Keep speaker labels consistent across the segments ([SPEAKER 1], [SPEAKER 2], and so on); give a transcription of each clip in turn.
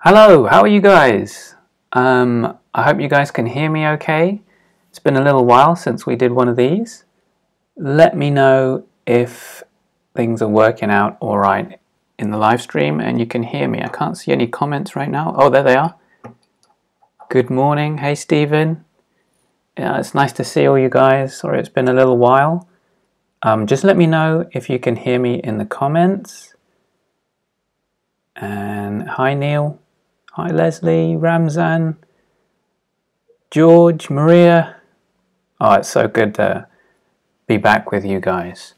[SPEAKER 1] Hello, how are you guys? Um, I hope you guys can hear me okay. It's been a little while since we did one of these. Let me know if things are working out all right in the live stream and you can hear me. I can't see any comments right now. Oh, there they are. Good morning. Hey, Stephen. Yeah, it's nice to see all you guys. Sorry, it's been a little while. Um, just let me know if you can hear me in the comments. And hi, Neil. Hi, Leslie, Ramzan, George, Maria. Oh, it's so good to be back with you guys.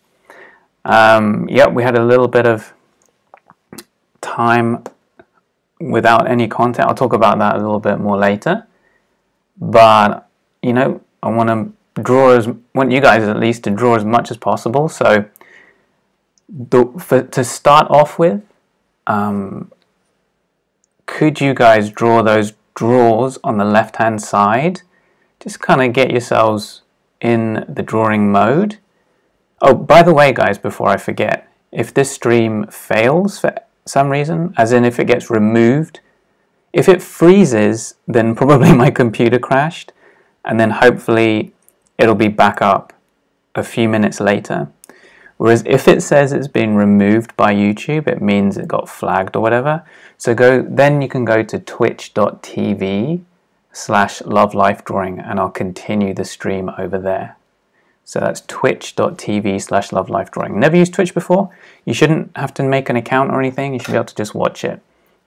[SPEAKER 1] Um, yep, we had a little bit of time without any content. I'll talk about that a little bit more later. But you know, I want to draw as want you guys at least to draw as much as possible. So, the, for, to start off with, um, could you guys draw those drawers on the left hand side? Just kind of get yourselves in the drawing mode. Oh, by the way, guys, before I forget, if this stream fails for some reason, as in if it gets removed, if it freezes, then probably my computer crashed, and then hopefully it'll be back up a few minutes later. Whereas if it says it's been removed by YouTube, it means it got flagged or whatever. So go then you can go to twitch.tv slash love life drawing and I'll continue the stream over there. So that's twitch.tv slash love life drawing. Never used Twitch before? You shouldn't have to make an account or anything. You should be able to just watch it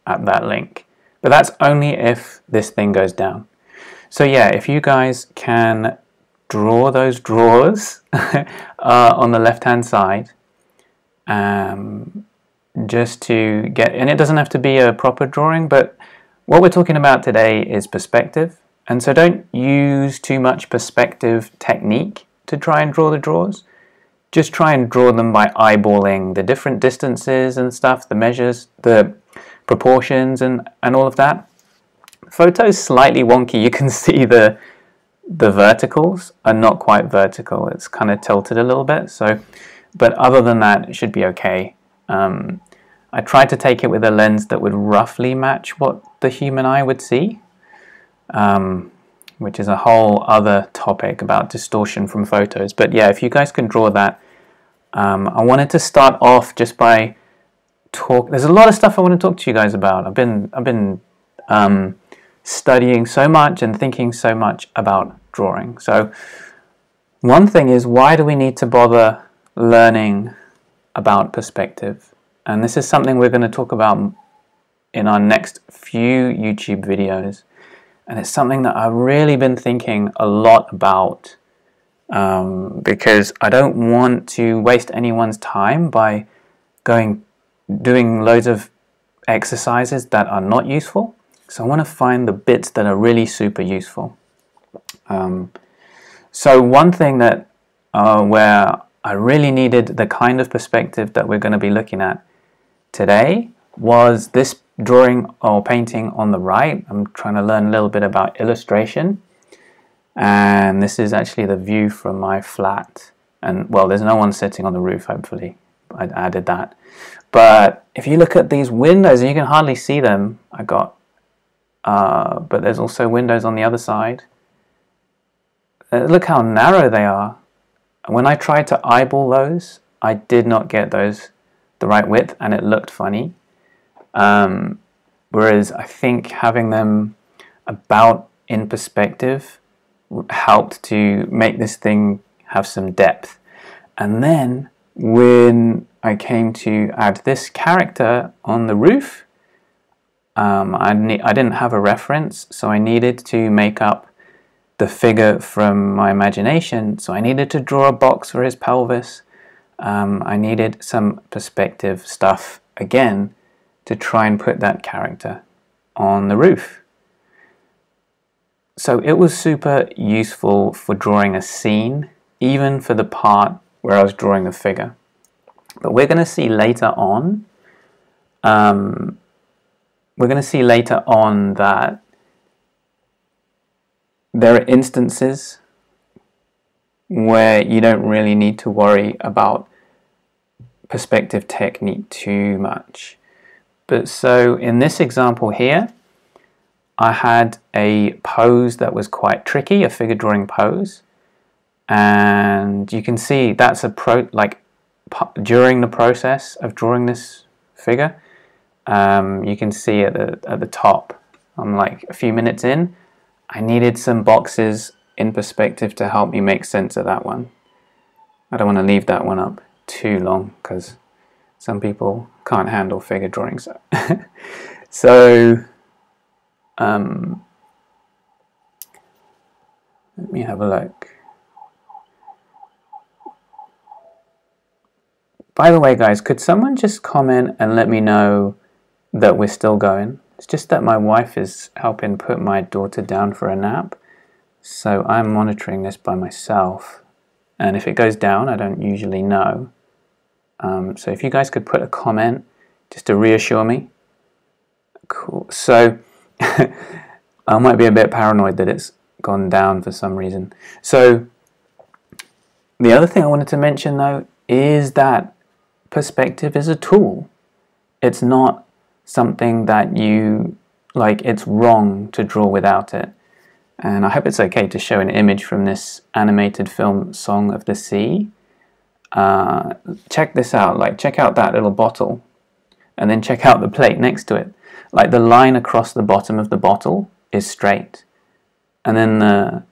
[SPEAKER 1] at that link. But that's only if this thing goes down. So yeah, if you guys can draw those drawers uh, on the left hand side um, just to get, and it doesn't have to be a proper drawing, but what we're talking about today is perspective. And so don't use too much perspective technique to try and draw the drawers. Just try and draw them by eyeballing the different distances and stuff, the measures, the proportions and, and all of that. photo's slightly wonky. You can see the the verticals are not quite vertical. It's kind of tilted a little bit. So, but other than that, it should be okay. Um, I tried to take it with a lens that would roughly match what the human eye would see, um, which is a whole other topic about distortion from photos. But yeah, if you guys can draw that, um, I wanted to start off just by talk. There's a lot of stuff I want to talk to you guys about. I've been I've been um, studying so much and thinking so much about drawing. So, one thing is why do we need to bother learning about perspective? And this is something we're going to talk about in our next few YouTube videos. And it's something that I've really been thinking a lot about um, because I don't want to waste anyone's time by going doing loads of exercises that are not useful. So I want to find the bits that are really super useful. Um, so one thing that uh, where I really needed the kind of perspective that we're going to be looking at today was this drawing or painting on the right. I'm trying to learn a little bit about illustration. And this is actually the view from my flat. And well, there's no one sitting on the roof, hopefully. I added that. But if you look at these windows, and you can hardly see them, I got, uh, but there's also windows on the other side. Uh, look how narrow they are. When I tried to eyeball those, I did not get those the right width and it looked funny. Um, whereas I think having them about in perspective helped to make this thing have some depth. And then when I came to add this character on the roof, um, I, I didn't have a reference, so I needed to make up the figure from my imagination. So I needed to draw a box for his pelvis. Um, I needed some perspective stuff again to try and put that character on the roof. So it was super useful for drawing a scene, even for the part where I was drawing the figure. But we're going to see later on, um, we're going to see later on that there are instances where you don't really need to worry about perspective technique too much. But so in this example here, I had a pose that was quite tricky, a figure drawing pose. And you can see that's a pro, like during the process of drawing this figure, um, you can see at the, at the top, I'm like a few minutes in, I needed some boxes in perspective to help me make sense of that one. I don't want to leave that one up too long because some people can't handle figure drawings. so, um, let me have a look. By the way, guys, could someone just comment and let me know that we're still going? It's just that my wife is helping put my daughter down for a nap. So I'm monitoring this by myself. And if it goes down, I don't usually know. Um, so if you guys could put a comment just to reassure me. Cool. So I might be a bit paranoid that it's gone down for some reason. So the other thing I wanted to mention though is that perspective is a tool. It's not something that you like it's wrong to draw without it. And I hope it's okay to show an image from this animated film Song of the Sea. Uh, check this out, like check out that little bottle and then check out the plate next to it. Like the line across the bottom of the bottle is straight. And then the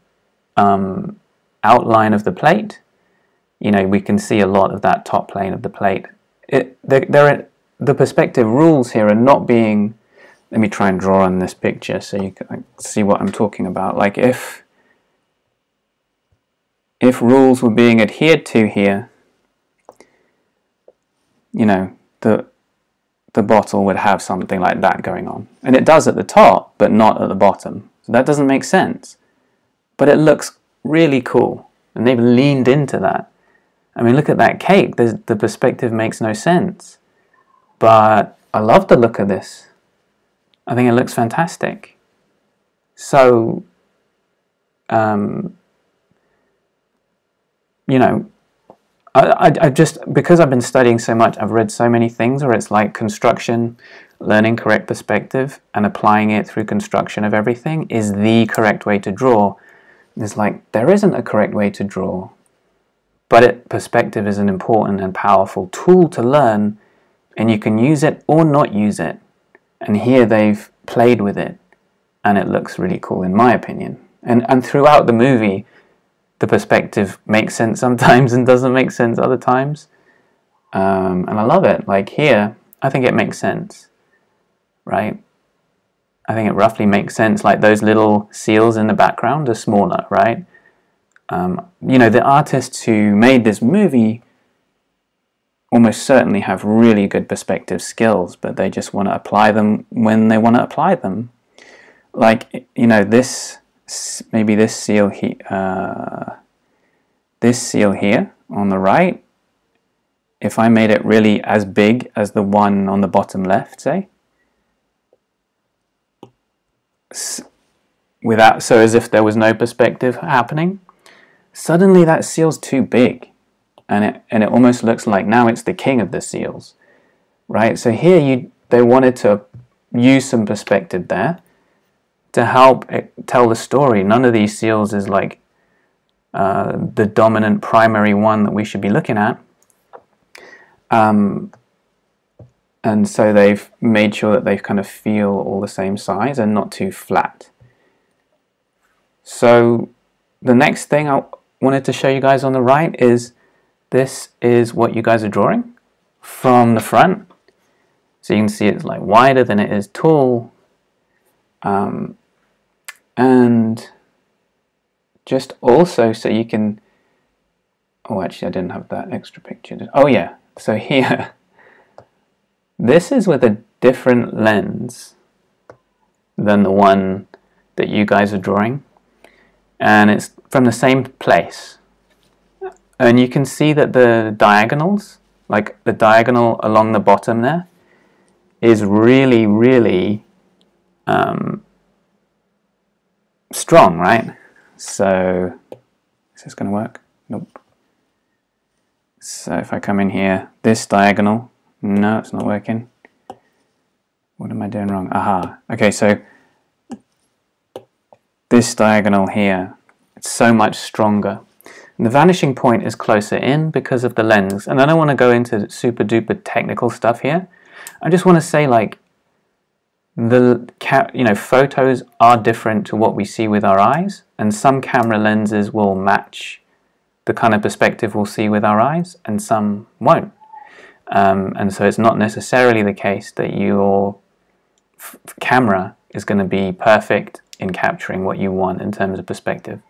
[SPEAKER 1] um, outline of the plate, you know, we can see a lot of that top plane of the plate. It, there, there are, the perspective rules here are not being let me try and draw on this picture so you can see what I'm talking about. Like if if rules were being adhered to here, you know, the the bottle would have something like that going on. And it does at the top, but not at the bottom. So that doesn't make sense. But it looks really cool. And they've leaned into that. I mean, look at that cake. There's, the perspective makes no sense. But I love the look of this. I think it looks fantastic. So, um, you know, I, I, I, just, because I've been studying so much, I've read so many things where it's like construction, learning correct perspective, and applying it through construction of everything is the correct way to draw. It's like, there isn't a correct way to draw. But it, perspective is an important and powerful tool to learn, and you can use it or not use it. And here they've played with it, and it looks really cool, in my opinion. And and throughout the movie, the perspective makes sense sometimes and doesn't make sense other times. Um, and I love it. Like here, I think it makes sense, right? I think it roughly makes sense. Like those little seals in the background are smaller, right? Um, you know, the artists who made this movie almost certainly have really good perspective skills, but they just want to apply them when they want to apply them. Like, you know, this, maybe this seal here, uh, this seal here on the right, if I made it really as big as the one on the bottom left, say, without, so as if there was no perspective happening, suddenly that seal's too big and it and it almost looks like now it's the king of the seals, right? So here you they wanted to use some perspective there to help tell the story. None of these seals is like uh, the dominant primary one that we should be looking at. Um, and so they've made sure that they kind of feel all the same size and not too flat. So the next thing I wanted to show you guys on the right is this is what you guys are drawing from the front. So you can see it's like wider than it is tall. Um, and just also so you can, oh actually I didn't have that extra picture. Oh yeah, so here, this is with a different lens than the one that you guys are drawing. And it's from the same place. And you can see that the diagonals, like the diagonal along the bottom there, is really, really um, strong, right? So, is this going to work? Nope. So if I come in here, this diagonal, no, it's not working. what am I doing wrong? Aha. Okay, so this diagonal here, it's so much stronger. The vanishing point is closer in because of the lens. And I don't want to go into super duper technical stuff here. I just want to say like the you know photos are different to what we see with our eyes and some camera lenses will match the kind of perspective we'll see with our eyes and some won't. Um, and so it's not necessarily the case that your camera is going to be perfect in capturing what you want in terms of perspective.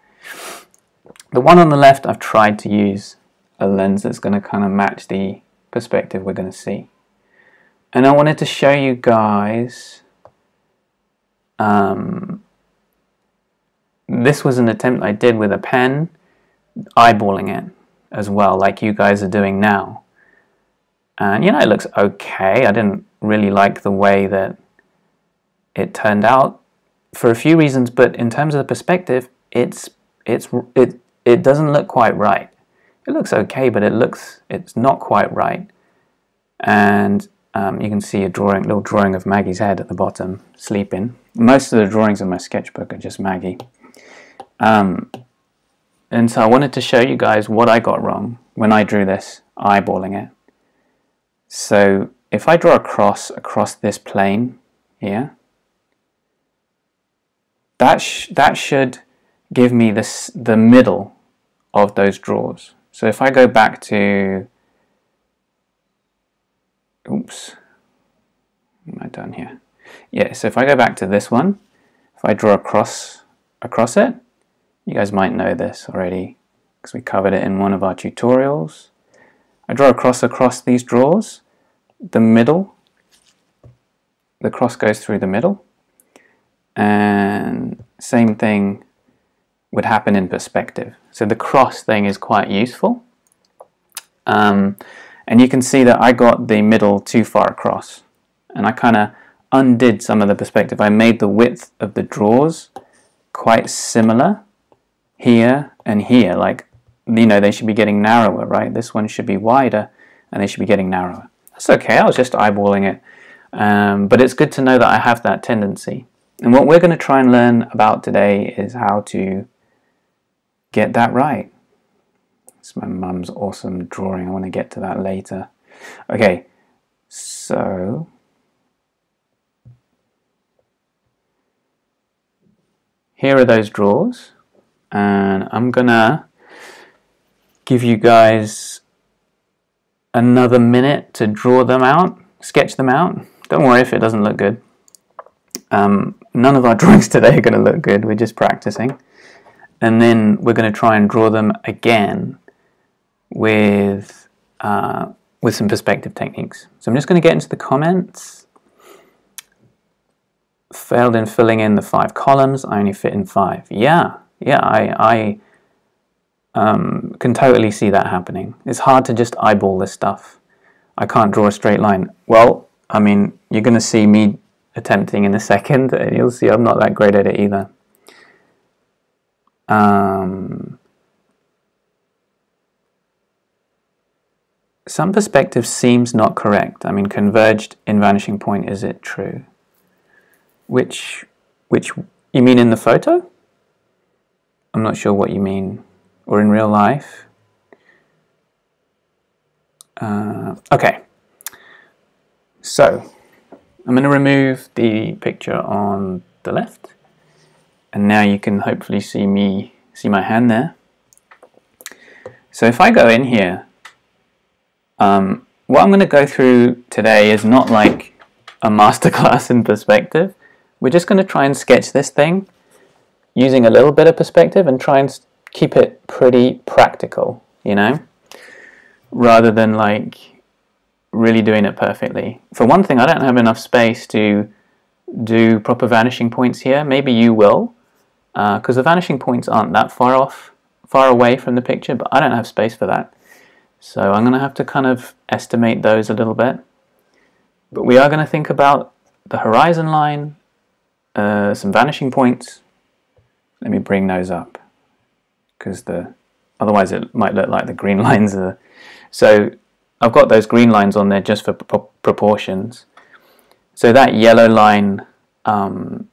[SPEAKER 1] The one on the left, I've tried to use a lens that's going to kind of match the perspective we're going to see. And I wanted to show you guys, um, this was an attempt I did with a pen, eyeballing it as well, like you guys are doing now. And you know, it looks okay. I didn't really like the way that it turned out for a few reasons, but in terms of the perspective, it's it's it it doesn't look quite right. It looks okay, but it looks it's not quite right. And um, you can see a drawing, little drawing of Maggie's head at the bottom, sleeping. Most of the drawings in my sketchbook are just Maggie. Um, and so I wanted to show you guys what I got wrong when I drew this, eyeballing it. So if I draw a cross across this plane here, that, sh that should give me this, the middle of those drawers. So if I go back to, oops, am I done here? Yeah, so if I go back to this one, if I draw a cross across it, you guys might know this already because we covered it in one of our tutorials. I draw a cross across these drawers, the middle, the cross goes through the middle, and same thing would happen in perspective. So the cross thing is quite useful. Um, and you can see that I got the middle too far across. And I kind of undid some of the perspective. I made the width of the drawers quite similar here and here. Like, you know, they should be getting narrower, right? This one should be wider and they should be getting narrower. That's okay, I was just eyeballing it. Um, but it's good to know that I have that tendency. And what we're going to try and learn about today is how to get that right. It's my mum's awesome drawing. I want to get to that later. Okay, so here are those drawers and I'm gonna give you guys another minute to draw them out, sketch them out. Don't worry if it doesn't look good. Um, none of our drawings today are going to look good, we're just practicing. And then we're going to try and draw them again with, uh, with some perspective techniques. So I'm just going to get into the comments. Failed in filling in the five columns, I only fit in five. Yeah, yeah, I, I um, can totally see that happening. It's hard to just eyeball this stuff. I can't draw a straight line. Well, I mean, you're going to see me attempting in a second, and you'll see I'm not that great at it either. Um, some perspective seems not correct. I mean, converged in vanishing point, is it true? Which, which, you mean in the photo? I'm not sure what you mean. Or in real life? Uh, okay. So, I'm going to remove the picture on the left and now you can hopefully see me see my hand there so if I go in here um, what I'm going to go through today is not like a masterclass in perspective we're just going to try and sketch this thing using a little bit of perspective and try and keep it pretty practical you know rather than like really doing it perfectly. For one thing, I don't have enough space to do proper vanishing points here. Maybe you will, because uh, the vanishing points aren't that far off, far away from the picture, but I don't have space for that. So I'm going to have to kind of estimate those a little bit. But we are going to think about the horizon line, uh, some vanishing points. Let me bring those up, because the otherwise it might look like the green lines are. So I've got those green lines on there just for pro proportions. So that yellow line um,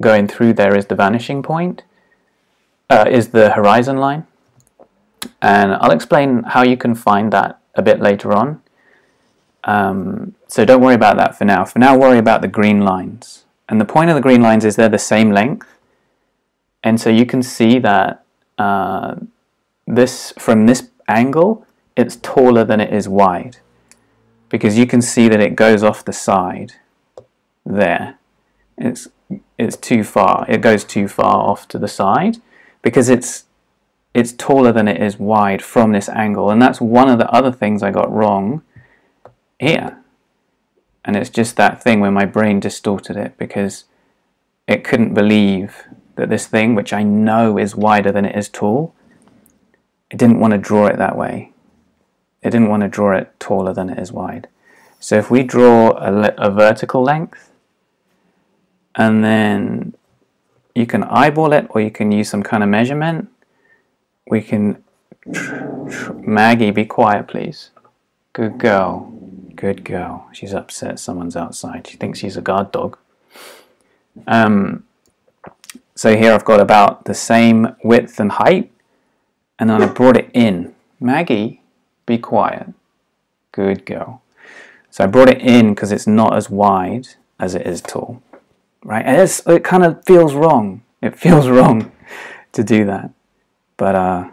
[SPEAKER 1] going through there is the vanishing point, uh, is the horizon line. And I'll explain how you can find that a bit later on. Um, so don't worry about that for now. For now, worry about the green lines. And the point of the green lines is they're the same length. And so you can see that uh, this from this angle, it's taller than it is wide. Because you can see that it goes off the side there. It's, it's too far. It goes too far off to the side because it's it's taller than it is wide from this angle. And that's one of the other things I got wrong here. And it's just that thing where my brain distorted it because it couldn't believe that this thing, which I know is wider than it is tall, it didn't want to draw it that way. It didn't want to draw it taller than it is wide. So if we draw a, a vertical length, and then you can eyeball it or you can use some kind of measurement, we can... Maggie, be quiet, please. Good girl. Good girl. She's upset someone's outside. She thinks she's a guard dog. Um, so here I've got about the same width and height, and then I brought it in. Maggie, be quiet. Good girl. So I brought it in because it's not as wide as it is tall, right? It's, it kind of feels wrong. It feels wrong to do that. But uh,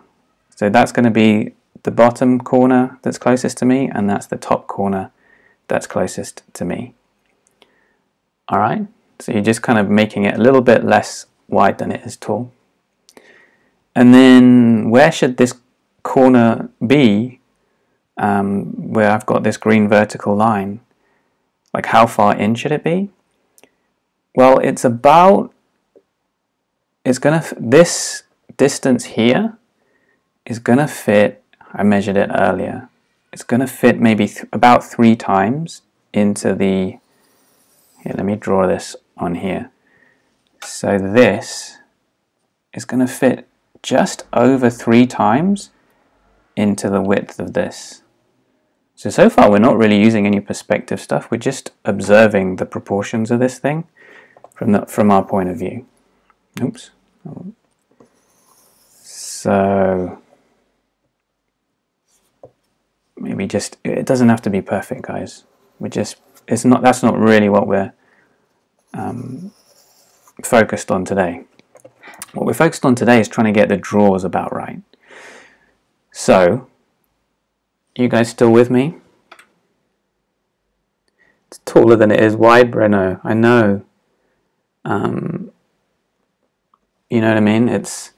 [SPEAKER 1] so that's going to be the bottom corner that's closest to me, and that's the top corner that's closest to me. All right, so you're just kind of making it a little bit less wide than it is tall. And then where should this corner be um, where I've got this green vertical line? Like how far in should it be? Well, it's about, it's gonna, this distance here is gonna fit, I measured it earlier, it's gonna fit maybe th about three times into the, here, let me draw this on here. So this is gonna fit just over three times into the width of this. So, so far we're not really using any perspective stuff, we're just observing the proportions of this thing from, the, from our point of view. Oops. So, maybe just, it doesn't have to be perfect guys. We just, it's not, that's not really what we're um, focused on today. What we're focused on today is trying to get the drawers about right. So, you guys still with me? It's taller than it is wide, Breno. I know. Um, you know what I mean? It's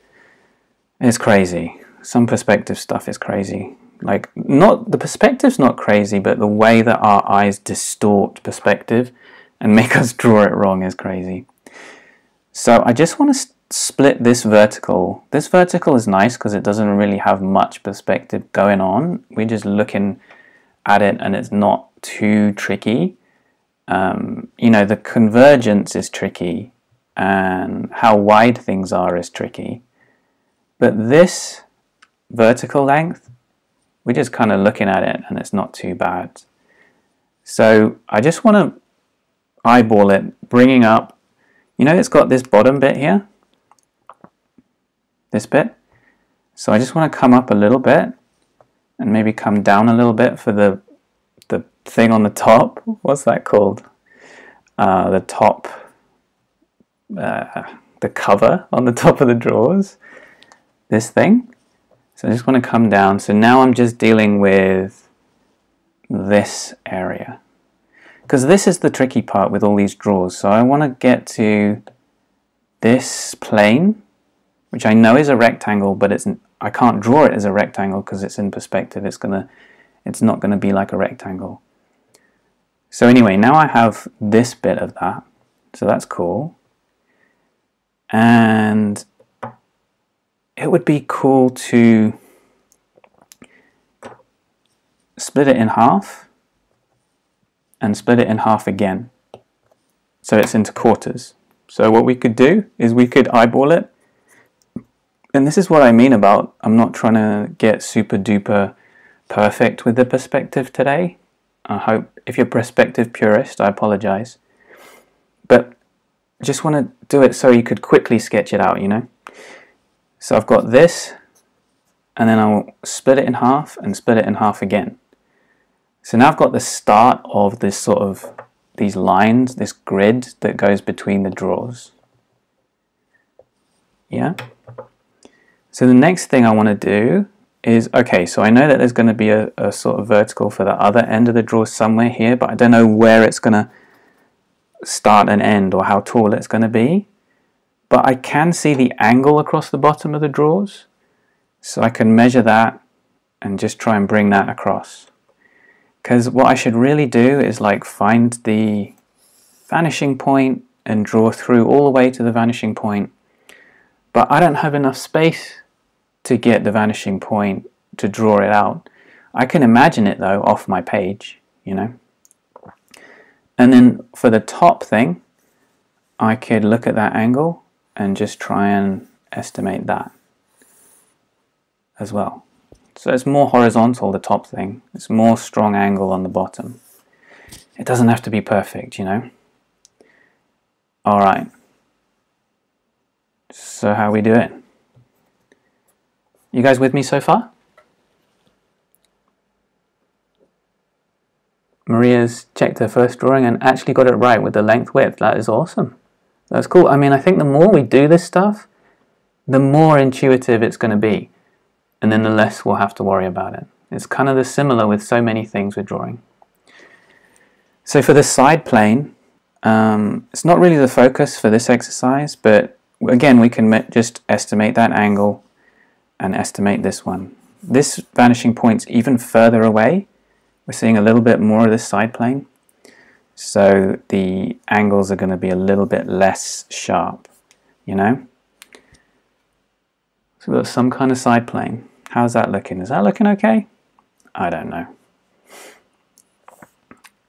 [SPEAKER 1] it's crazy. Some perspective stuff is crazy. Like not the perspective's not crazy, but the way that our eyes distort perspective and make us draw it wrong is crazy. So I just want to split this vertical. This vertical is nice because it doesn't really have much perspective going on. We're just looking at it and it's not too tricky. Um, you know, the convergence is tricky and how wide things are is tricky. But this vertical length, we're just kind of looking at it and it's not too bad. So I just want to eyeball it, bringing up, you know, it's got this bottom bit here this bit. So I just want to come up a little bit and maybe come down a little bit for the the thing on the top. What's that called? Uh, the top, uh, the cover on the top of the drawers. This thing. So I just want to come down. So now I'm just dealing with this area. Because this is the tricky part with all these drawers. So I want to get to this plane which I know is a rectangle, but it's I can't draw it as a rectangle because it's in perspective. It's gonna, it's not gonna be like a rectangle. So anyway, now I have this bit of that, so that's cool. And it would be cool to split it in half and split it in half again. So it's into quarters. So what we could do is we could eyeball it and this is what I mean about I'm not trying to get super duper perfect with the perspective today. I hope if you're a perspective purist, I apologize. But just want to do it so you could quickly sketch it out, you know? So I've got this, and then I'll split it in half and split it in half again. So now I've got the start of this sort of, these lines, this grid that goes between the drawers. Yeah? So the next thing I want to do is, okay, so I know that there's going to be a, a sort of vertical for the other end of the drawer somewhere here, but I don't know where it's going to start and end or how tall it's going to be. But I can see the angle across the bottom of the drawers. So I can measure that and just try and bring that across. Because what I should really do is like find the vanishing point and draw through all the way to the vanishing point. But I don't have enough space to get the vanishing point to draw it out. I can imagine it though off my page, you know. And then for the top thing, I could look at that angle and just try and estimate that as well. So it's more horizontal, the top thing. It's more strong angle on the bottom. It doesn't have to be perfect, you know. All right. So how we do it? You guys with me so far? Maria's checked her first drawing and actually got it right with the length width. That is awesome. That's cool. I mean, I think the more we do this stuff, the more intuitive it's going to be. And then the less we'll have to worry about it. It's kind of the similar with so many things with drawing. So for the side plane, um, it's not really the focus for this exercise, but again, we can just estimate that angle and estimate this one. This vanishing point's even further away, we're seeing a little bit more of this side plane. So the angles are going to be a little bit less sharp, you know? So we've got some kind of side plane. How's that looking? Is that looking okay? I don't know.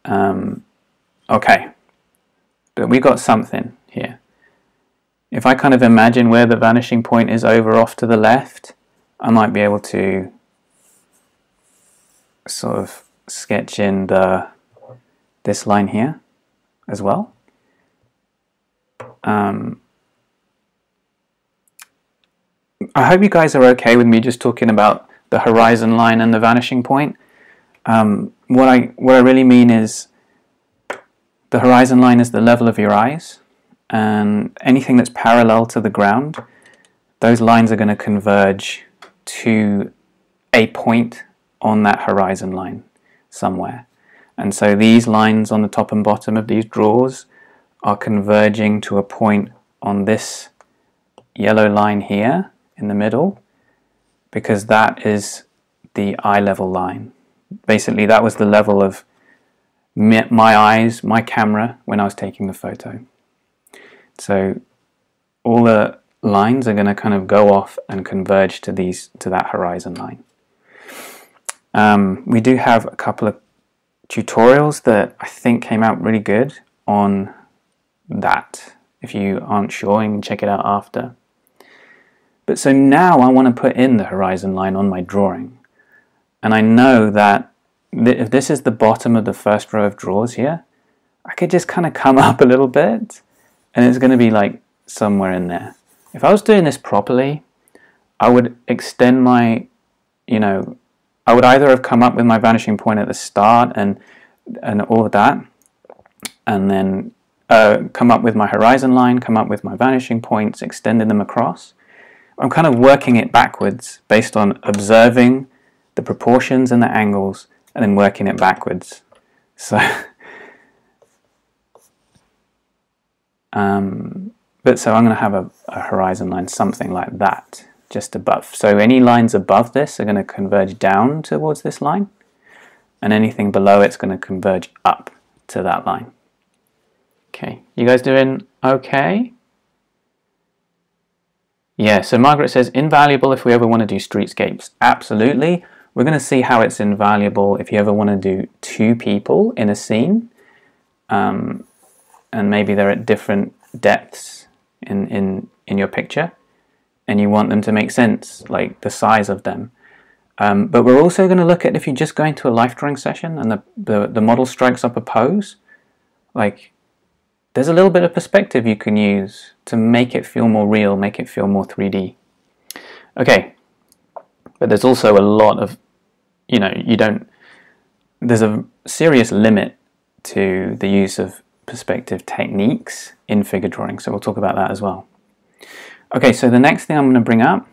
[SPEAKER 1] Um, okay, but we got something here. If I kind of imagine where the vanishing point is over off to the left, I might be able to sort of sketch in the this line here as well. Um, I hope you guys are okay with me just talking about the horizon line and the vanishing point. Um, what I what I really mean is the horizon line is the level of your eyes, and anything that's parallel to the ground, those lines are going to converge to a point on that horizon line somewhere. And so these lines on the top and bottom of these drawers are converging to a point on this yellow line here in the middle because that is the eye level line. Basically that was the level of my eyes, my camera when I was taking the photo. So all the lines are going to kind of go off and converge to these to that horizon line. Um, we do have a couple of tutorials that I think came out really good on that. If you aren't sure, you can check it out after. But so now I want to put in the horizon line on my drawing. And I know that if this is the bottom of the first row of drawers here, I could just kind of come up a little bit and it's going to be like somewhere in there. If I was doing this properly, I would extend my, you know, I would either have come up with my vanishing point at the start and and all of that, and then uh, come up with my horizon line, come up with my vanishing points, extending them across. I'm kind of working it backwards based on observing the proportions and the angles and then working it backwards. So, um, but so I'm going to have a, a horizon line, something like that just above. So any lines above this are going to converge down towards this line, and anything below it's going to converge up to that line. Okay, you guys doing okay? Yeah, so Margaret says, invaluable if we ever want to do streetscapes. Absolutely. We're going to see how it's invaluable if you ever want to do two people in a scene. Um, and maybe they're at different depths in, in, in your picture and you want them to make sense, like the size of them. Um, but we're also going to look at if you just go into a life drawing session and the, the, the model strikes up a pose, like there's a little bit of perspective you can use to make it feel more real, make it feel more 3D. Okay, but there's also a lot of, you know, you don't, there's a serious limit to the use of perspective techniques in figure drawing, so we'll talk about that as well. Okay, so the next thing I'm going to bring up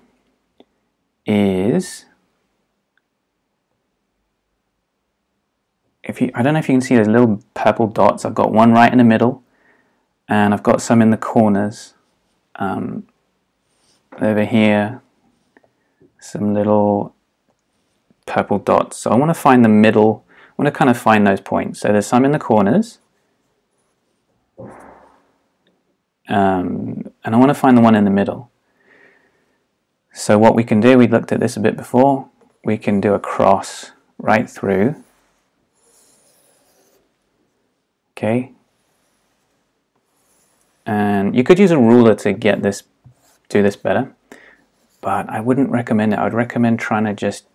[SPEAKER 1] is if you I don't know if you can see those little purple dots. I've got one right in the middle, and I've got some in the corners. Um, over here, some little purple dots. So I want to find the middle. I want to kind of find those points. So there's some in the corners. Um, and I want to find the one in the middle. So what we can do, we looked at this a bit before, we can do a cross right through. Okay. And you could use a ruler to get this, do this better, but I wouldn't recommend it. I would recommend trying to just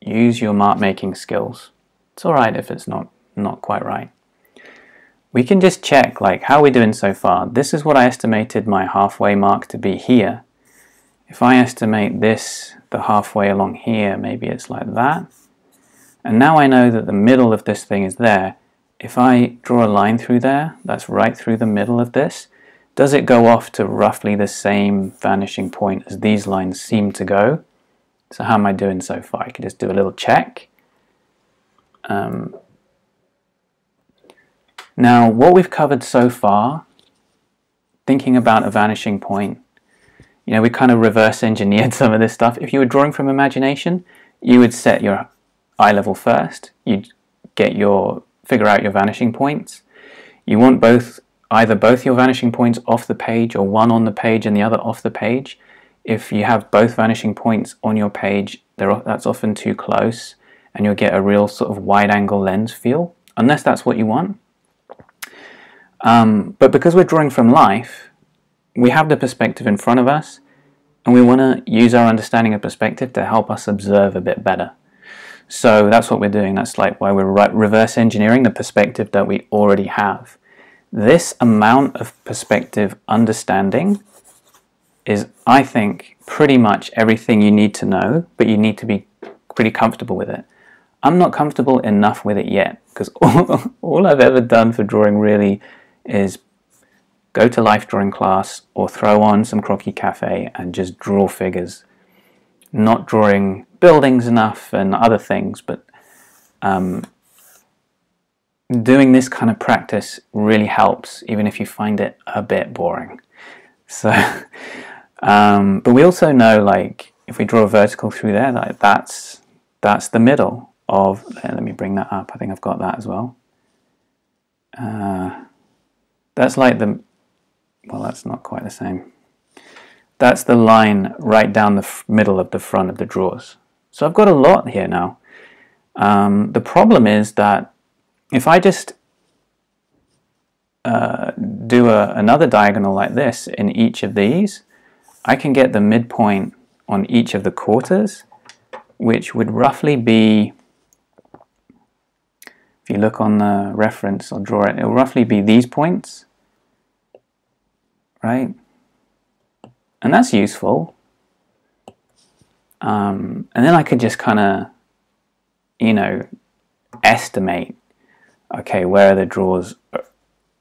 [SPEAKER 1] use your mark making skills. It's all right if it's not, not quite right we can just check like how we're we doing so far. This is what I estimated my halfway mark to be here. If I estimate this the halfway along here, maybe it's like that. And now I know that the middle of this thing is there. If I draw a line through there, that's right through the middle of this, does it go off to roughly the same vanishing point as these lines seem to go? So how am I doing so far? I can just do a little check. Um, now, what we've covered so far, thinking about a vanishing point, you know, we kind of reverse engineered some of this stuff. If you were drawing from imagination, you would set your eye level first. You'd get your figure out your vanishing points. You want both either both your vanishing points off the page or one on the page and the other off the page. If you have both vanishing points on your page, that's often too close and you'll get a real sort of wide angle lens feel, unless that's what you want. Um, but because we're drawing from life, we have the perspective in front of us, and we want to use our understanding of perspective to help us observe a bit better. So that's what we're doing. That's like why we're reverse engineering the perspective that we already have. This amount of perspective understanding is, I think, pretty much everything you need to know, but you need to be pretty comfortable with it. I'm not comfortable enough with it yet because all, all I've ever done for drawing really is go to life drawing class or throw on some croquis cafe and just draw figures. Not drawing buildings enough and other things, but um, doing this kind of practice really helps, even if you find it a bit boring. So, um, but we also know, like, if we draw a vertical through there, like that's that's the middle of. Let me bring that up. I think I've got that as well. Uh, that's like the, well, that's not quite the same. That's the line right down the middle of the front of the drawers. So I've got a lot here now. Um, the problem is that if I just uh, do a, another diagonal like this in each of these, I can get the midpoint on each of the quarters, which would roughly be if you look on the reference, I'll draw it, it'll roughly be these points right? And that's useful. Um, and then I could just kind of, you know, estimate, okay, where are the drawers?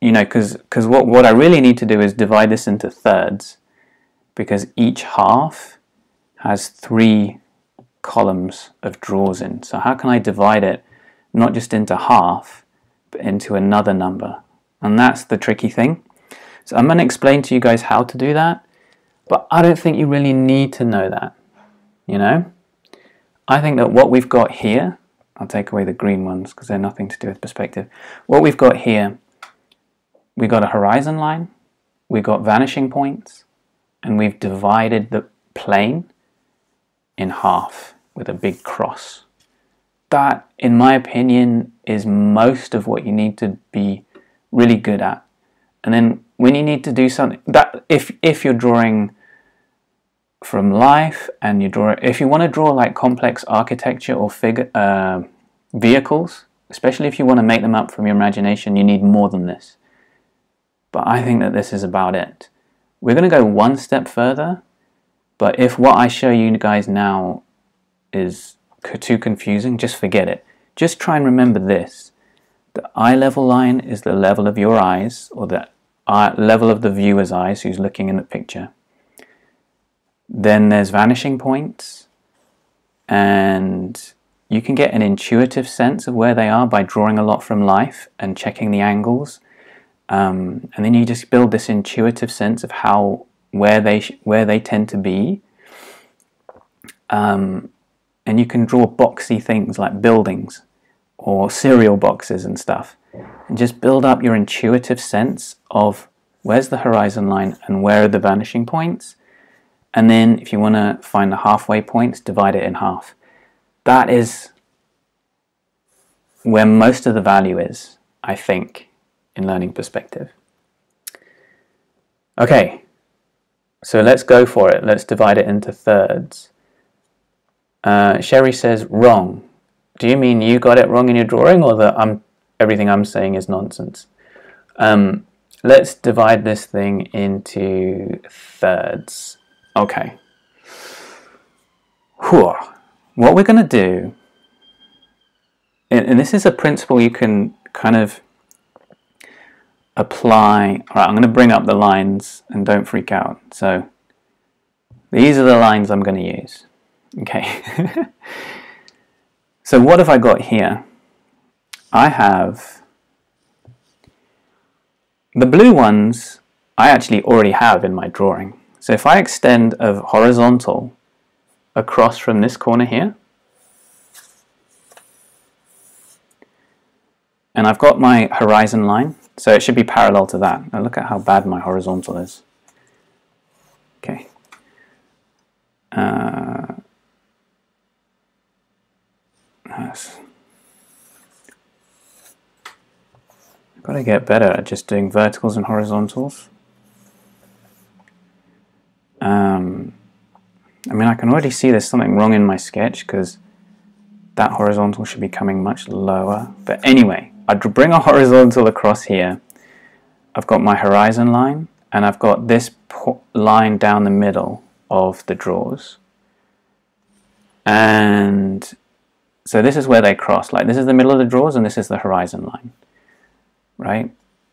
[SPEAKER 1] you know, because because what, what I really need to do is divide this into thirds because each half has three columns of drawers in. So how can I divide it not just into half, but into another number? And that's the tricky thing. So I'm going to explain to you guys how to do that, but I don't think you really need to know that, you know? I think that what we've got here, I'll take away the green ones because they're nothing to do with perspective. What we've got here, we've got a horizon line, we've got vanishing points, and we've divided the plane in half with a big cross. That, in my opinion, is most of what you need to be really good at. And then when you need to do something that if if you're drawing from life and you draw if you want to draw like complex architecture or figure uh, vehicles especially if you want to make them up from your imagination you need more than this. But I think that this is about it. We're going to go one step further but if what I show you guys now is too confusing just forget it. Just try and remember this. The eye level line is the level of your eyes or the level of the viewer's eyes who's looking in the picture then there's vanishing points, and you can get an intuitive sense of where they are by drawing a lot from life and checking the angles. Um, and then you just build this intuitive sense of how where they where they tend to be. Um, and you can draw boxy things like buildings or cereal boxes and stuff, and just build up your intuitive sense of where's the horizon line and where are the vanishing points and then if you want to find the halfway points, divide it in half. That is where most of the value is, I think, in learning perspective. Okay, so let's go for it. Let's divide it into thirds. Uh, Sherry says, wrong. Do you mean you got it wrong in your drawing or that I'm, everything I'm saying is nonsense? Um, let's divide this thing into thirds. Okay. What we're going to do, and, and this is a principle you can kind of apply. All right, I'm going to bring up the lines and don't freak out. So these are the lines I'm going to use. Okay. so what have I got here? I have the blue ones I actually already have in my drawing. So if I extend a horizontal across from this corner here, and I've got my horizon line, so it should be parallel to that. Now look at how bad my horizontal is. Okay. Uh, I've got to get better at just doing verticals and horizontals. Um, I mean, I can already see there's something wrong in my sketch because that horizontal should be coming much lower. But anyway, I'd bring a horizontal across here. I've got my horizon line and I've got this line down the middle of the drawers. And so this is where they cross. Like this is the middle of the drawers and this is the horizon line, right?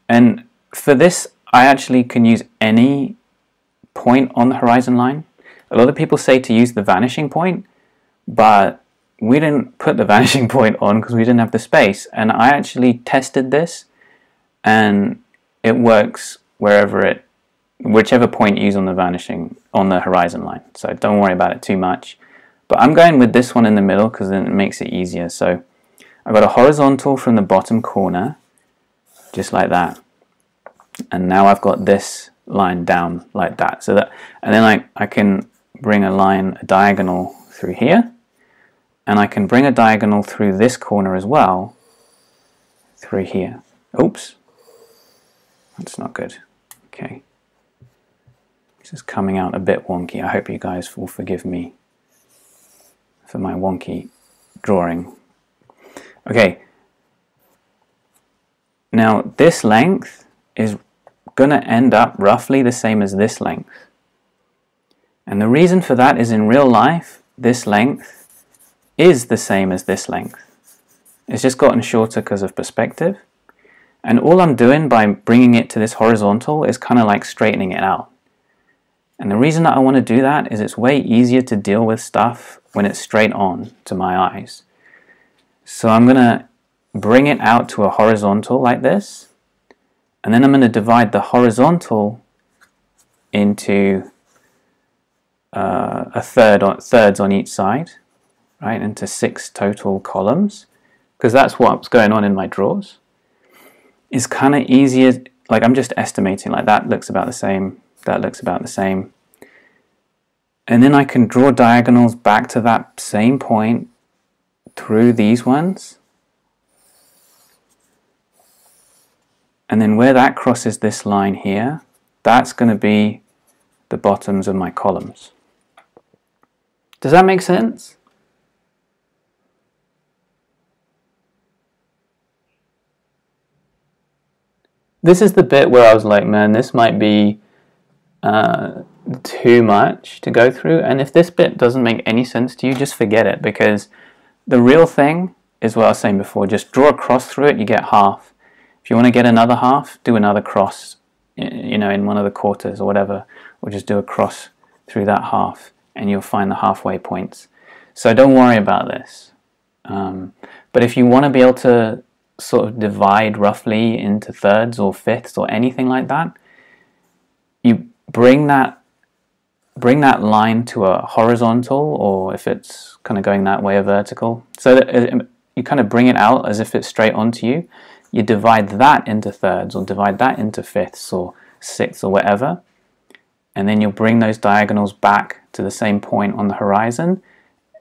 [SPEAKER 1] And for this, I actually can use any point on the horizon line. A lot of people say to use the vanishing point, but we didn't put the vanishing point on because we didn't have the space. And I actually tested this and it works wherever it, whichever point you use on the vanishing, on the horizon line. So don't worry about it too much. But I'm going with this one in the middle because then it makes it easier. So I've got a horizontal from the bottom corner, just like that. And now I've got this line down like that. So that, and then I, I can bring a line, a diagonal through here, and I can bring a diagonal through this corner as well, through here. Oops, that's not good. Okay, this is coming out a bit wonky. I hope you guys will forgive me for my wonky drawing. Okay, now this length is going to end up roughly the same as this length. And the reason for that is in real life, this length is the same as this length. It's just gotten shorter because of perspective. And all I'm doing by bringing it to this horizontal is kind of like straightening it out. And the reason that I want to do that is it's way easier to deal with stuff when it's straight on to my eyes. So I'm going to bring it out to a horizontal like this and then I'm going to divide the horizontal into uh, a third on, thirds on each side, right, into six total columns, because that's what's going on in my drawers. It's kind of easier, like I'm just estimating, like that looks about the same, that looks about the same. And then I can draw diagonals back to that same point through these ones. And then where that crosses this line here, that's going to be the bottoms of my columns. Does that make sense? This is the bit where I was like, man, this might be uh, too much to go through. And if this bit doesn't make any sense to you, just forget it because the real thing is what I was saying before. Just draw a cross through it, you get half. If you want to get another half, do another cross, you know, in one of the quarters or whatever, or just do a cross through that half and you'll find the halfway points. So don't worry about this. Um, but if you want to be able to sort of divide roughly into thirds or fifths or anything like that, you bring that bring that line to a horizontal or if it's kind of going that way a vertical so that um, you kind of bring it out as if it's straight onto you you divide that into thirds or divide that into fifths or sixths or whatever and then you'll bring those diagonals back to the same point on the horizon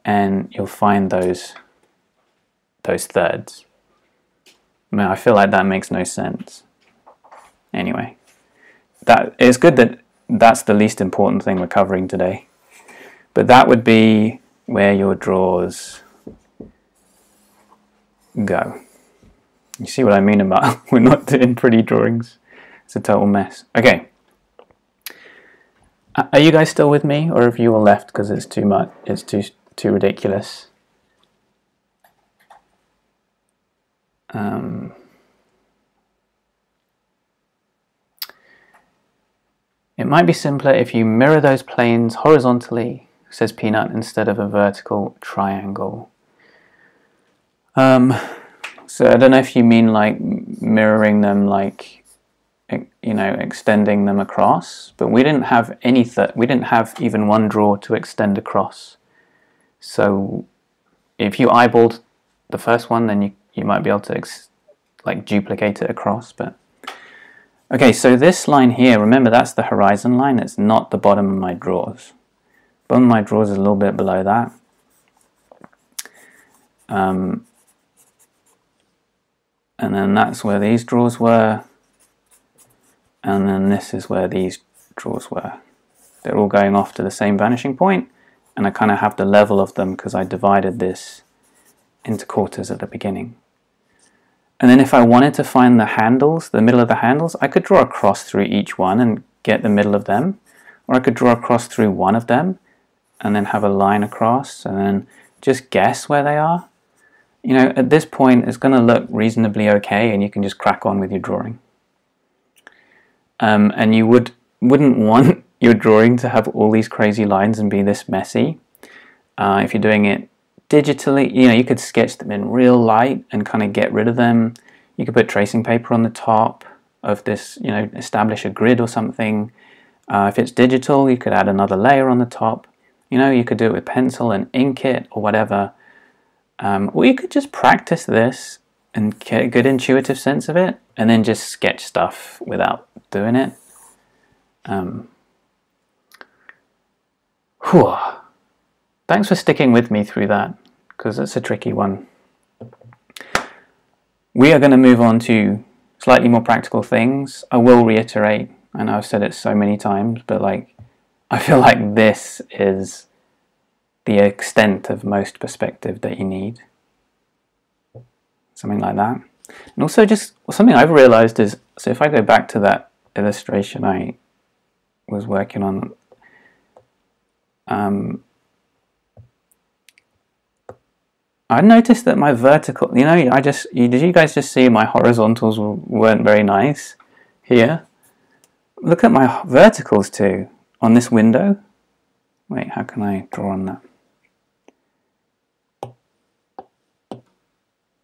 [SPEAKER 1] and you'll find those those thirds. I mean, I feel like that makes no sense. Anyway, that it's good that that's the least important thing we're covering today. But that would be where your drawers go. You see what I mean about we're not doing pretty drawings. It's a total mess. Okay. Are you guys still with me, or have you all left because it's too much? It's too too ridiculous. Um, it might be simpler if you mirror those planes horizontally, says Peanut, instead of a vertical triangle. Um, so I don't know if you mean like mirroring them like you know, extending them across, but we didn't have any, we didn't have even one drawer to extend across. So if you eyeballed the first one, then you, you might be able to like duplicate it across, but okay, so this line here, remember that's the horizon line, it's not the bottom of my drawers. Bottom of my drawers is a little bit below that. Um, and then that's where these drawers were and then this is where these drawers were. They're all going off to the same vanishing point and I kind of have the level of them because I divided this into quarters at the beginning. And then if I wanted to find the handles, the middle of the handles, I could draw a cross through each one and get the middle of them. Or I could draw a cross through one of them and then have a line across and then just guess where they are. You know, at this point it's going to look reasonably okay and you can just crack on with your drawing um, and you would wouldn't want your drawing to have all these crazy lines and be this messy. Uh, if you're doing it digitally, you know, you could sketch them in real light and kind of get rid of them. You could put tracing paper on the top of this, you know, establish a grid or something. Uh, if it's digital, you could add another layer on the top. You know, you could do it with pencil and ink it or whatever. Um, or you could just practice this and get a good intuitive sense of it and then just sketch stuff without doing it. Um, whew. Thanks for sticking with me through that because it's a tricky one. We are going to move on to slightly more practical things. I will reiterate, know I've said it so many times, but like I feel like this is the extent of most perspective that you need. Something like that. And also just something I've realized is so if I go back to that illustration I was working on um, I noticed that my vertical, you know, I just, you, did you guys just see my horizontals weren't very nice here? Look at my verticals too on this window. Wait, how can I draw on that?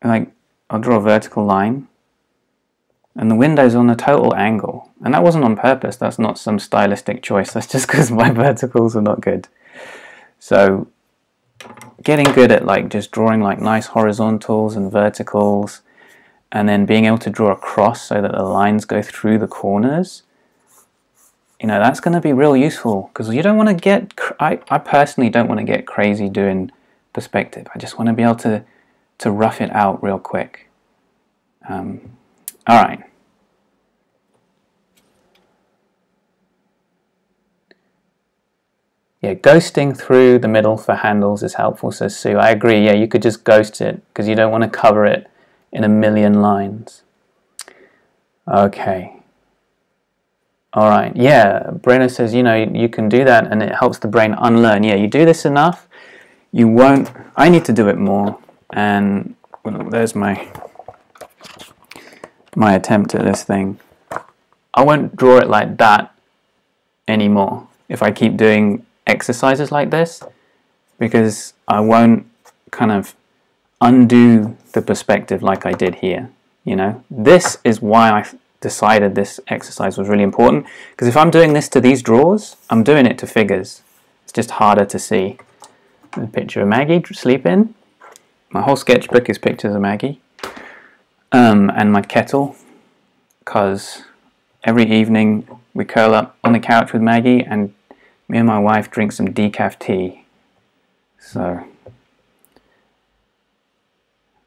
[SPEAKER 1] Like, I'll draw a vertical line. And the window's on a total angle. And that wasn't on purpose, that's not some stylistic choice, that's just because my verticals are not good. So getting good at like just drawing like nice horizontals and verticals and then being able to draw a cross so that the lines go through the corners you know that's going to be real useful. Because you don't want to get I, I personally don't want to get crazy doing perspective. I just want to be able to to rough it out real quick. Um, all right. yeah, ghosting through the middle for handles is helpful, says Sue. I agree, yeah, you could just ghost it because you don't want to cover it in a million lines. Okay. All right, yeah, Brenner says, you know, you can do that and it helps the brain unlearn. Yeah, you do this enough, you won't, I need to do it more. And well, there's my, my attempt at this thing. I won't draw it like that anymore if I keep doing exercises like this because I won't kind of undo the perspective like I did here. You know, this is why I decided this exercise was really important because if I'm doing this to these drawers, I'm doing it to figures. It's just harder to see. A picture of Maggie sleeping. My whole sketchbook is pictures of Maggie. Um, and my kettle because every evening we curl up on the couch with Maggie and me and my wife drink some decaf tea. So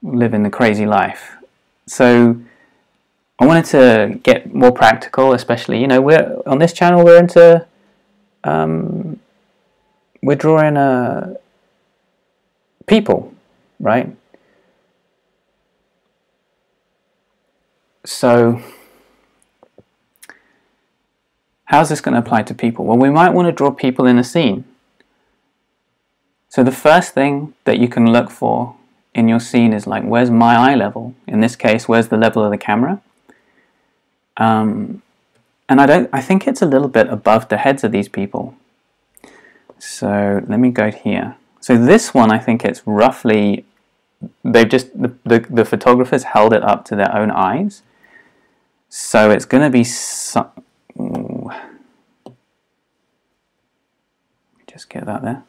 [SPEAKER 1] living the crazy life. So I wanted to get more practical, especially you know we're on this channel we're into um, we're drawing uh, people, right? So how's this going to apply to people? Well, we might want to draw people in a scene. So the first thing that you can look for in your scene is like, where's my eye level? In this case, where's the level of the camera? Um, and I don't. I think it's a little bit above the heads of these people. So let me go here. So this one, I think it's roughly. They've just the, the, the photographers held it up to their own eyes. So it's going to be. Just get that there.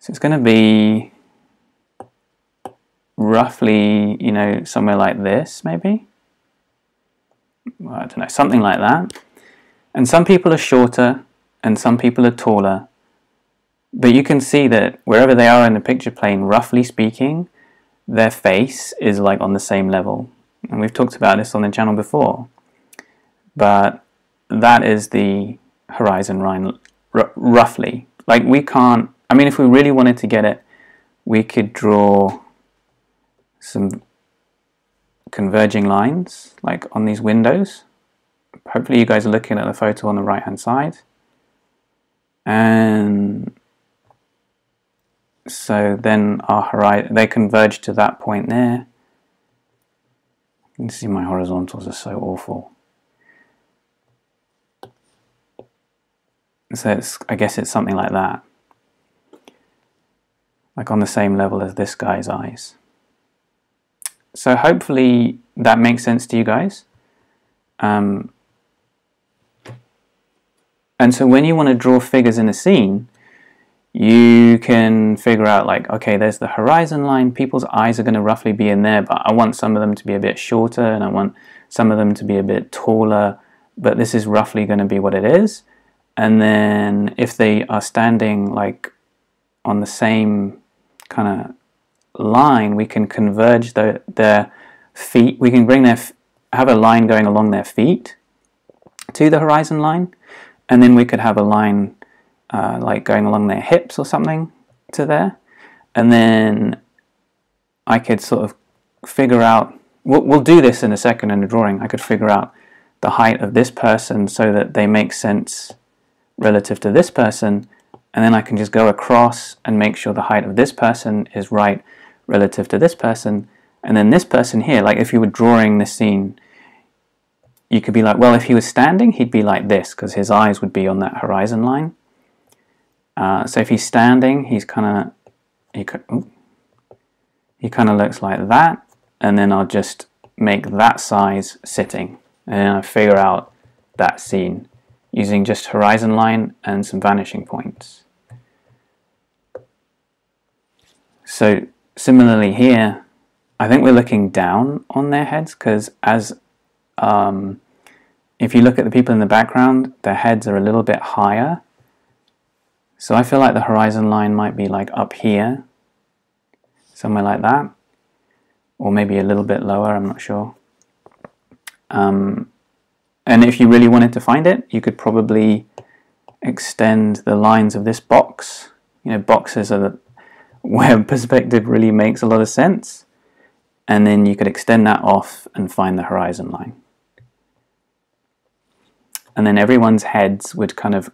[SPEAKER 1] So it's going to be roughly, you know, somewhere like this, maybe. Well, I don't know, something like that. And some people are shorter and some people are taller. But you can see that wherever they are in the picture plane, roughly speaking, their face is like on the same level. And we've talked about this on the channel before. But that is the horizon line, roughly. Like we can't I mean, if we really wanted to get it, we could draw some converging lines, like on these windows. Hopefully you guys are looking at the photo on the right hand side. And so then our horizon, they converge to that point there. You can see my horizontals are so awful. So it's, I guess it's something like that like on the same level as this guy's eyes. So hopefully that makes sense to you guys. Um, and so when you want to draw figures in a scene, you can figure out like, okay, there's the horizon line, people's eyes are going to roughly be in there, but I want some of them to be a bit shorter and I want some of them to be a bit taller, but this is roughly going to be what it is. And then if they are standing like on the same kind of line, we can converge the, their feet. We can bring their have a line going along their feet to the horizon line, and then we could have a line uh, like going along their hips or something to there, and then I could sort of figure out. We'll, we'll do this in a second in the drawing. I could figure out the height of this person so that they make sense relative to this person and then I can just go across and make sure the height of this person is right relative to this person and then this person here like if you were drawing this scene you could be like well if he was standing he'd be like this because his eyes would be on that horizon line uh, so if he's standing he's kind of he could he kind of looks like that and then I'll just make that size sitting and I figure out that scene using just horizon line and some vanishing points. So similarly here, I think we're looking down on their heads because as um, if you look at the people in the background, their heads are a little bit higher. So I feel like the horizon line might be like up here, somewhere like that, or maybe a little bit lower, I'm not sure. Um, and if you really wanted to find it, you could probably extend the lines of this box. You know, boxes are the, where perspective really makes a lot of sense. And then you could extend that off and find the horizon line. And then everyone's heads would kind of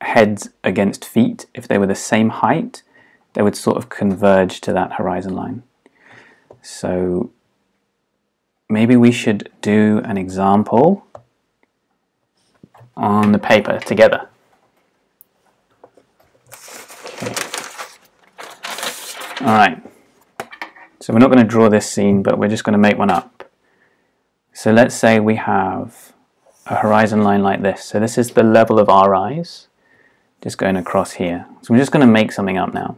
[SPEAKER 1] heads against feet, if they were the same height, they would sort of converge to that horizon line. So maybe we should do an example on the paper together. All right. So we're not going to draw this scene, but we're just going to make one up. So let's say we have a horizon line like this. So this is the level of our eyes, just going across here. So I'm just going to make something up now.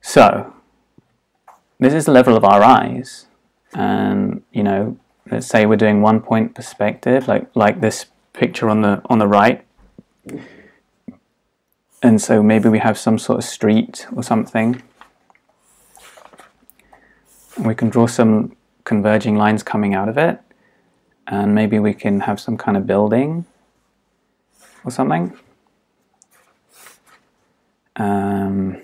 [SPEAKER 1] So this is the level of our eyes, and you know, let's say we're doing one point perspective, like like this picture on the on the right. And so maybe we have some sort of street or something. We can draw some converging lines coming out of it. And maybe we can have some kind of building or something. Um,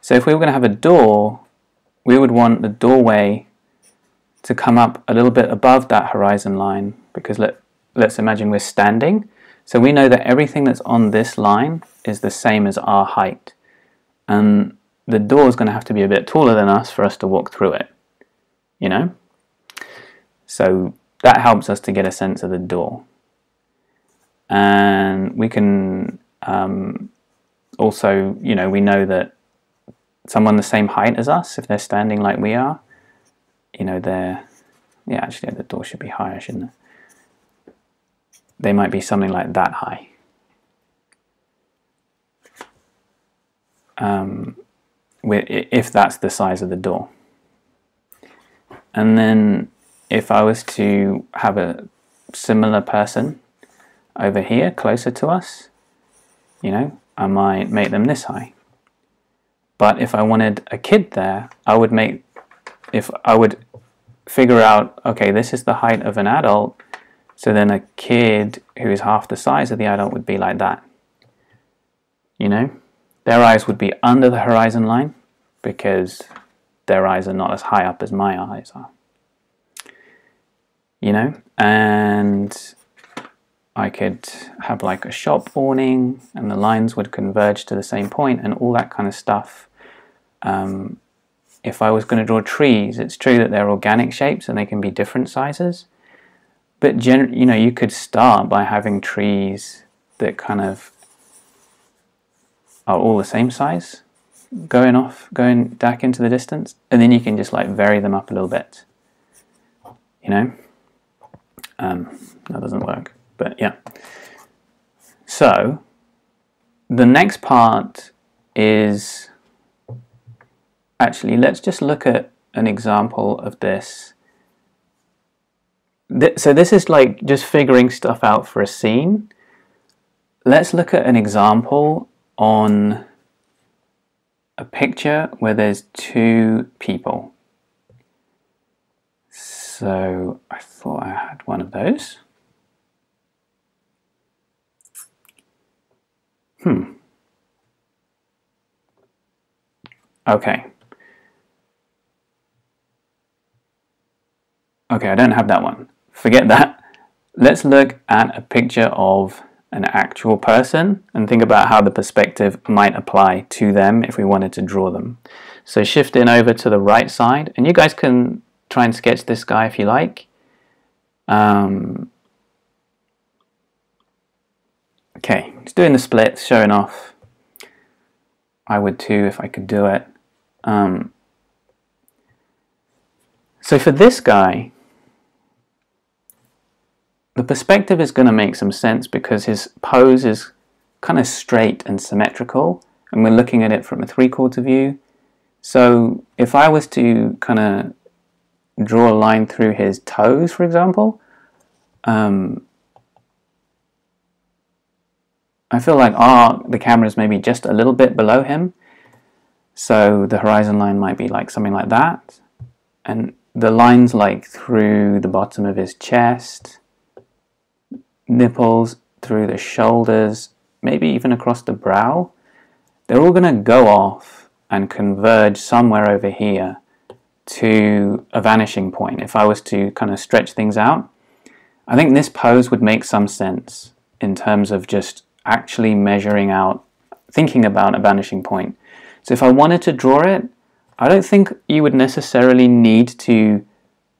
[SPEAKER 1] so if we were going to have a door, we would want the doorway to come up a little bit above that horizon line because let, let's imagine we're standing. So we know that everything that's on this line is the same as our height. And the door is going to have to be a bit taller than us for us to walk through it, you know? So that helps us to get a sense of the door. And we can um, also, you know, we know that someone the same height as us, if they're standing like we are, you know, they're, yeah, actually the door should be higher, shouldn't it? They might be something like that high. Um, if that's the size of the door. And then if I was to have a similar person over here closer to us, you know, I might make them this high. But if I wanted a kid there, I would make, if I would figure out, okay, this is the height of an adult, so then a kid who is half the size of the adult would be like that. You know? Their eyes would be under the horizon line because their eyes are not as high up as my eyes are. You know? And I could have like a shop awning and the lines would converge to the same point and all that kind of stuff. Um, if I was going to draw trees, it's true that they're organic shapes and they can be different sizes. But you know, you could start by having trees that kind of are all the same size, going off, going back into the distance, and then you can just like vary them up a little bit. You know, um, that doesn't work. But yeah. So the next part is actually, let's just look at an example of this. So this is like just figuring stuff out for a scene. Let's look at an example on a picture where there's two people. So I thought I had one of those. Hmm. Okay. Okay, I don't have that one. Forget that. Let's look at a picture of an actual person and think about how the perspective might apply to them if we wanted to draw them. So shift in over to the right side, and you guys can try and sketch this guy if you like. Um, Okay, just doing the splits, showing off. I would too if I could do it. Um, so for this guy, the perspective is going to make some sense because his pose is kind of straight and symmetrical, and we're looking at it from a three-quarter view. So if I was to kind of draw a line through his toes, for example, um, I feel like ah, the camera is maybe just a little bit below him. So the horizon line might be like something like that. And the lines like through the bottom of his chest, nipples, through the shoulders, maybe even across the brow, they're all going to go off and converge somewhere over here to a vanishing point. If I was to kind of stretch things out, I think this pose would make some sense in terms of just actually measuring out, thinking about a vanishing point. So if I wanted to draw it, I don't think you would necessarily need to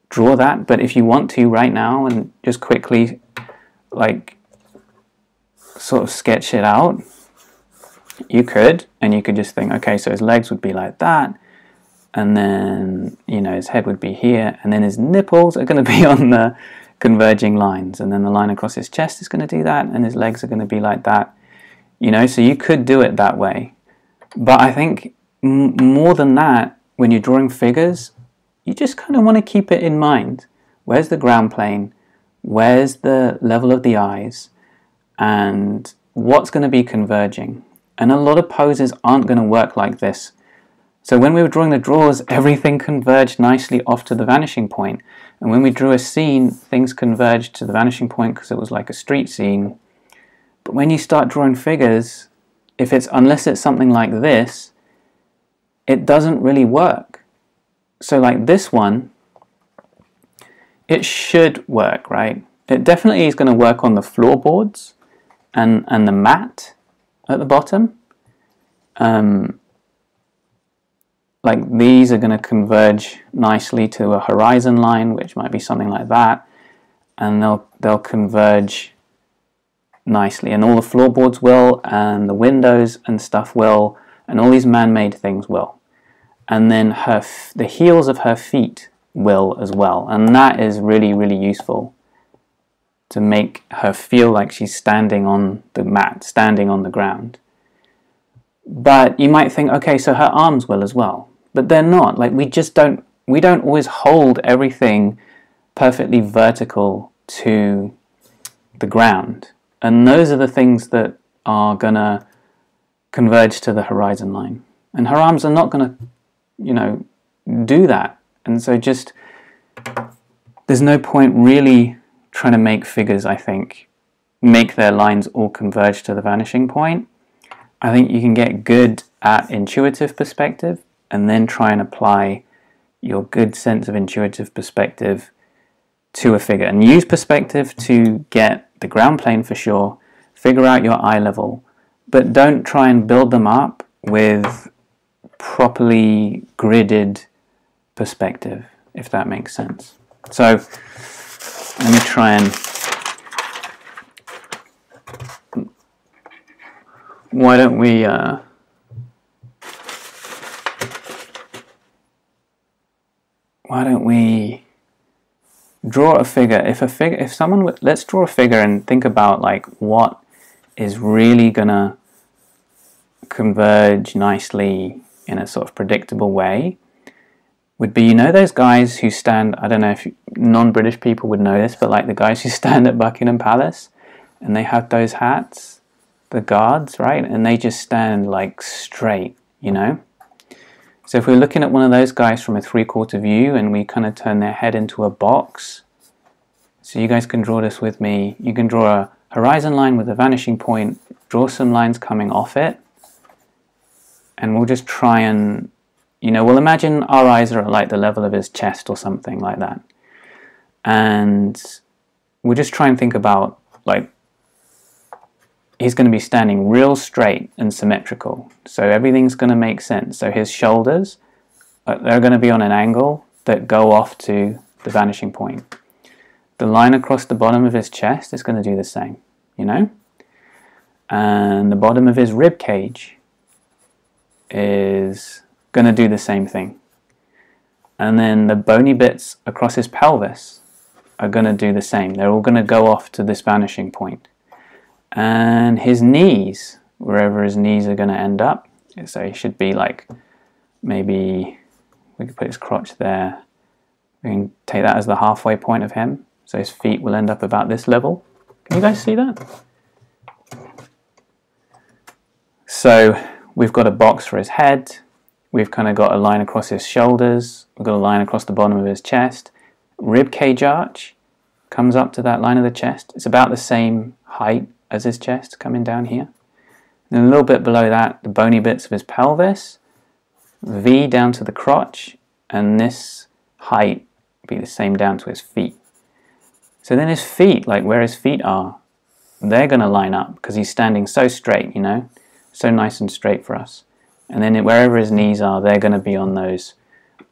[SPEAKER 1] draw that, but if you want to right now and just quickly like sort of sketch it out, you could, and you could just think, okay, so his legs would be like that, and then, you know, his head would be here, and then his nipples are going to be on the converging lines, and then the line across his chest is going to do that, and his legs are going to be like that, you know, so you could do it that way. But I think more than that, when you're drawing figures, you just kind of want to keep it in mind. Where's the ground plane? Where's the level of the eyes? And what's going to be converging? And a lot of poses aren't going to work like this. So when we were drawing the drawers, everything converged nicely off to the vanishing point. And when we drew a scene, things converged to the vanishing point because it was like a street scene. But when you start drawing figures, if it's unless it's something like this, it doesn't really work. So like this one, it should work, right? It definitely is going to work on the floorboards and, and the mat at the bottom. Um, like these are going to converge nicely to a horizon line, which might be something like that, and they'll they'll converge nicely, and all the floorboards will, and the windows and stuff will, and all these man-made things will, and then her the heels of her feet will as well, and that is really really useful to make her feel like she's standing on the mat, standing on the ground. But you might think, okay, so her arms will as well. But they're not. Like we just don't we don't always hold everything perfectly vertical to the ground. And those are the things that are gonna converge to the horizon line. And her arms are not gonna, you know, do that. And so just there's no point really trying to make figures, I think, make their lines all converge to the vanishing point. I think you can get good at intuitive perspective and then try and apply your good sense of intuitive perspective to a figure. And use perspective to get the ground plane for sure, figure out your eye level, but don't try and build them up with properly gridded perspective, if that makes sense. So let me try and why don't we uh, why don't we draw a figure? If a figure if someone let's draw a figure and think about like what is really gonna converge nicely in a sort of predictable way would be you know those guys who stand I don't know if non-British people would know this but like the guys who stand at Buckingham Palace and they have those hats the guards right? And they just stand like straight you know so if we're looking at one of those guys from a three-quarter view and we kind of turn their head into a box so you guys can draw this with me you can draw a horizon line with a vanishing point draw some lines coming off it and we'll just try and you know, we'll imagine our eyes are at like the level of his chest or something like that. And we'll just try and think about like he's going to be standing real straight and symmetrical. So everything's going to make sense. So his shoulders, uh, they're going to be on an angle that go off to the vanishing point. The line across the bottom of his chest is going to do the same, you know? And the bottom of his rib cage is going to do the same thing. And then the bony bits across his pelvis are going to do the same. They're all going to go off to this vanishing point. And his knees, wherever his knees are going to end up, so he should be like maybe we could put his crotch there. We can take that as the halfway point of him. So his feet will end up about this level. Can you guys see that? So we've got a box for his head, we've kind of got a line across his shoulders, we've got a line across the bottom of his chest. Rib cage arch comes up to that line of the chest. It's about the same height as his chest coming down here. And a little bit below that, the bony bits of his pelvis, V down to the crotch, and this height be the same down to his feet. So then his feet, like where his feet are, they're going to line up because he's standing so straight, you know, so nice and straight for us. And then wherever his knees are, they're going to be on those,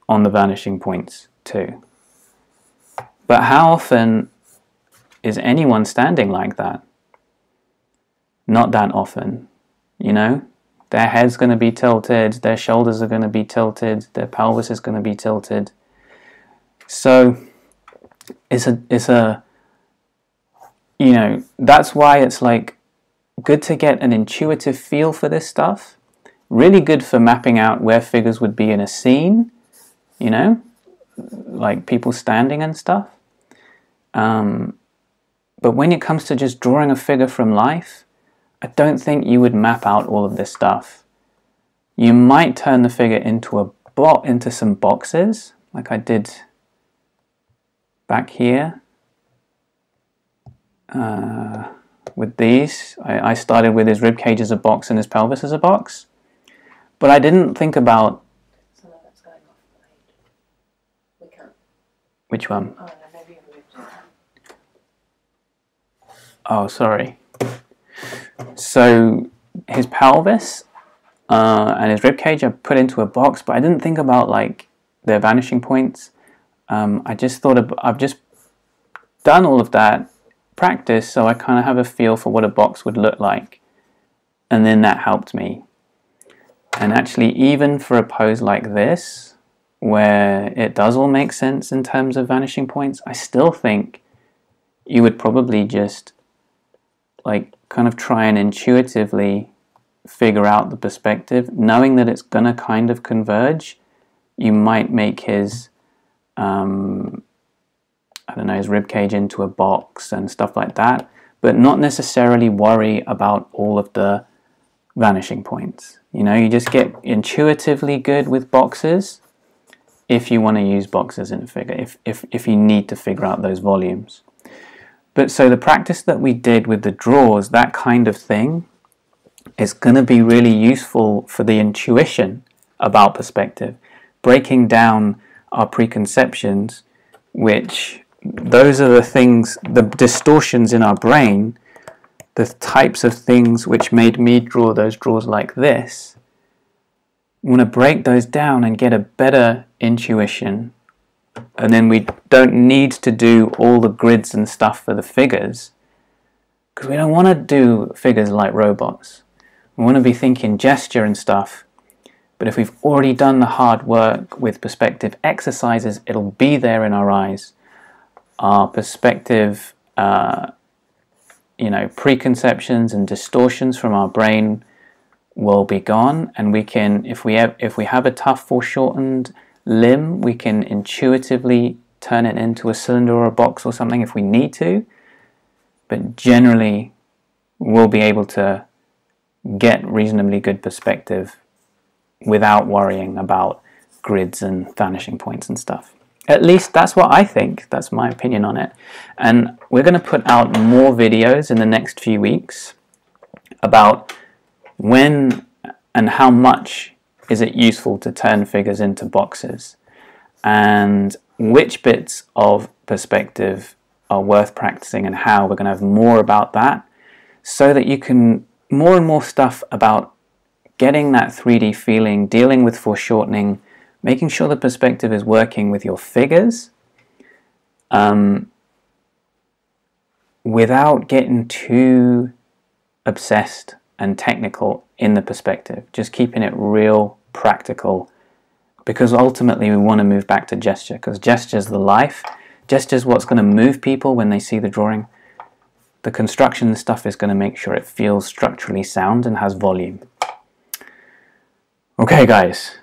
[SPEAKER 1] on the vanishing points too. But how often is anyone standing like that? Not that often, you know? Their head's going to be tilted, their shoulders are going to be tilted, their pelvis is going to be tilted. So it's a it's a you know, that's why it's like good to get an intuitive feel for this stuff. Really good for mapping out where figures would be in a scene, you know, like people standing and stuff. Um, but when it comes to just drawing a figure from life, I don't think you would map out all of this stuff. You might turn the figure into a bo- into some boxes, like I did back here uh, with these. I, I started with his rib cage as a box and his pelvis as a box, but I didn't think about
[SPEAKER 2] Some of it's going off the page. We can't.
[SPEAKER 1] which one.
[SPEAKER 2] Oh, no, maybe you moved it.
[SPEAKER 1] Oh, sorry. So his pelvis uh, and his rib cage I put into a box, but I didn't think about like their vanishing points. Um, I just thought of, I've just done all of that practice, so I kind of have a feel for what a box would look like, and then that helped me. And actually, even for a pose like this, where it does all make sense in terms of vanishing points, I still think you would probably just like kind of try and intuitively figure out the perspective, knowing that it's gonna kind of converge. You might make his, um, I don't know, his rib cage into a box and stuff like that, but not necessarily worry about all of the vanishing points. You know, you just get intuitively good with boxes if you want to use boxes in a figure, if, if, if you need to figure out those volumes. But so the practice that we did with the drawers, that kind of thing, is going to be really useful for the intuition about perspective, breaking down our preconceptions, which those are the things, the distortions in our brain, the types of things which made me draw those drawers like this. We want to break those down and get a better intuition and then we don't need to do all the grids and stuff for the figures because we don't want to do figures like robots. We want to be thinking gesture and stuff. But if we've already done the hard work with perspective exercises, it'll be there in our eyes. Our perspective, uh, you know, preconceptions and distortions from our brain will be gone, and we can, if we have, if we have a tough foreshortened limb, we can intuitively turn it into a cylinder or a box or something if we need to. But generally, we'll be able to get reasonably good perspective without worrying about grids and vanishing points and stuff. At least that's what I think. That's my opinion on it. And we're going to put out more videos in the next few weeks about when and how much is it useful to turn figures into boxes? And which bits of perspective are worth practicing and how? We're going to have more about that so that you can more and more stuff about getting that 3D feeling, dealing with foreshortening, making sure the perspective is working with your figures um, without getting too obsessed and technical in the perspective, just keeping it real practical because ultimately we want to move back to gesture because gesture is the life. Gesture is what's going to move people when they see the drawing. The construction stuff is going to make sure it feels structurally sound and has volume. Okay, guys.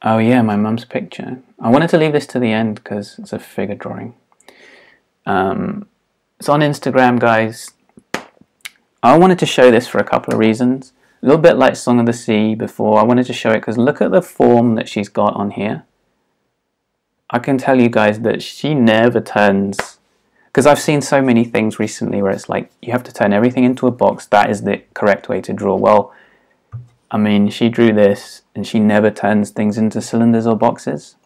[SPEAKER 1] Oh yeah, my mum's picture. I wanted to leave this to the end because it's a figure drawing. Um, it's on Instagram, guys. I wanted to show this for a couple of reasons. A little bit like Song of the Sea before. I wanted to show it because look at the form that she's got on here. I can tell you guys that she never turns because I've seen so many things recently where it's like you have to turn everything into a box. That is the correct way to draw. Well, I mean, she drew this and she never turns things into cylinders or boxes.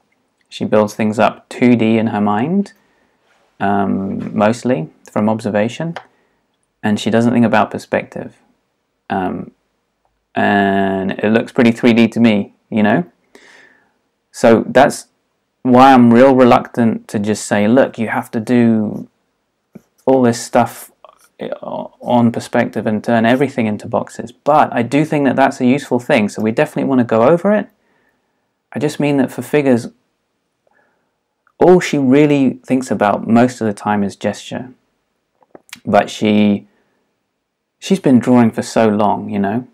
[SPEAKER 1] She builds things up 2D in her mind, um, mostly from observation, and she doesn't think about perspective. Um, and it looks pretty 3D to me, you know? So that's why I'm real reluctant to just say, look, you have to do all this stuff uh, on perspective and turn everything into boxes. But I do think that that's a useful thing, so we definitely want to go over it. I just mean that for figures, all she really thinks about most of the time is gesture. But she she's been drawing for so long, you know.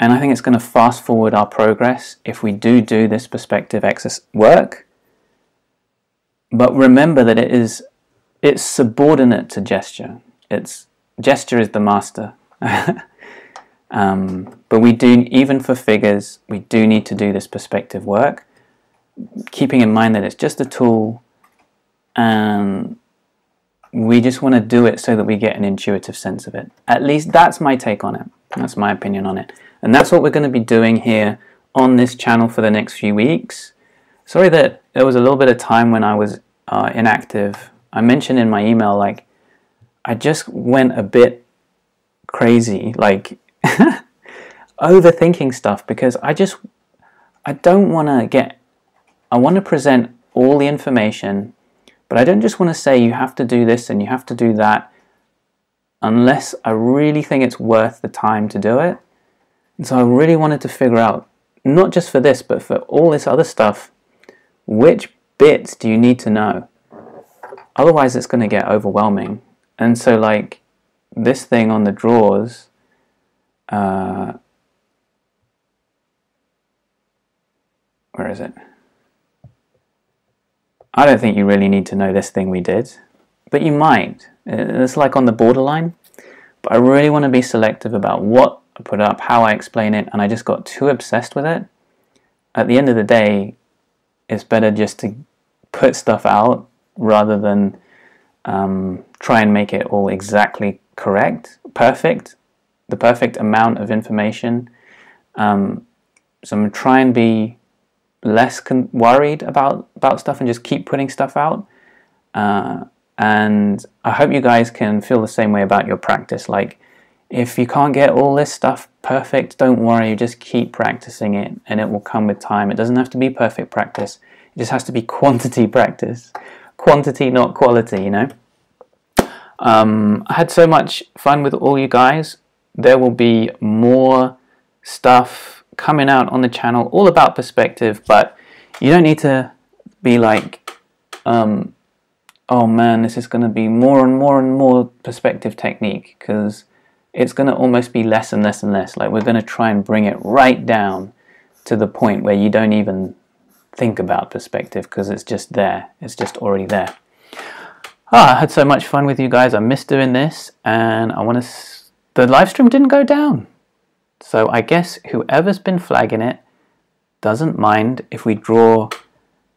[SPEAKER 1] And I think it's going to fast forward our progress if we do do this perspective exercise work. But remember that it is it's subordinate to gesture. It's gesture is the master. um, but we do even for figures, we do need to do this perspective work, keeping in mind that it's just a tool, and we just want to do it so that we get an intuitive sense of it. At least that's my take on it. That's my opinion on it. And that's what we're going to be doing here on this channel for the next few weeks. Sorry that there was a little bit of time when I was uh, inactive I mentioned in my email, like, I just went a bit crazy, like, overthinking stuff because I just, I don't want to get, I want to present all the information, but I don't just want to say you have to do this and you have to do that unless I really think it's worth the time to do it. And so I really wanted to figure out, not just for this, but for all this other stuff, which bits do you need to know? otherwise it's going to get overwhelming. And so, like this thing on the drawers, uh, where is it? I don't think you really need to know this thing we did, but you might. It's like on the borderline. But I really want to be selective about what I put up, how I explain it, and I just got too obsessed with it. At the end of the day, it's better just to put stuff out rather than um, try and make it all exactly correct, perfect, the perfect amount of information. Um, so I'm to try and be less worried about, about stuff and just keep putting stuff out. Uh, and I hope you guys can feel the same way about your practice. Like, if you can't get all this stuff perfect, don't worry, just keep practicing it and it will come with time. It doesn't have to be perfect practice, it just has to be quantity practice quantity, not quality, you know. Um, I had so much fun with all you guys. There will be more stuff coming out on the channel, all about perspective, but you don't need to be like, um, oh man, this is going to be more and more and more perspective technique because it's going to almost be less and less and less. Like we're going to try and bring it right down to the point where you don't even think about perspective because it's just there. It's just already there. Ah, I had so much fun with you guys. I missed doing this, and I want to. The live stream didn't go down, so I guess whoever's been flagging it doesn't mind if we draw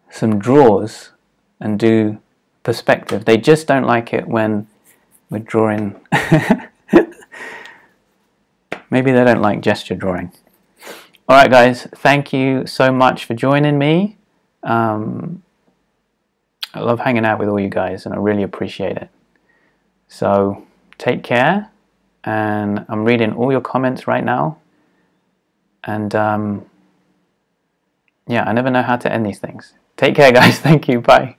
[SPEAKER 1] some drawers and do perspective. They just don't like it when we're drawing. Maybe they don't like gesture drawing. All right, guys, thank you so much for joining me. Um, I love hanging out with all you guys, and I really appreciate it. So take care, and I'm reading all your comments right now. And um, yeah, I never know how to end these things. Take care, guys. Thank you. Bye.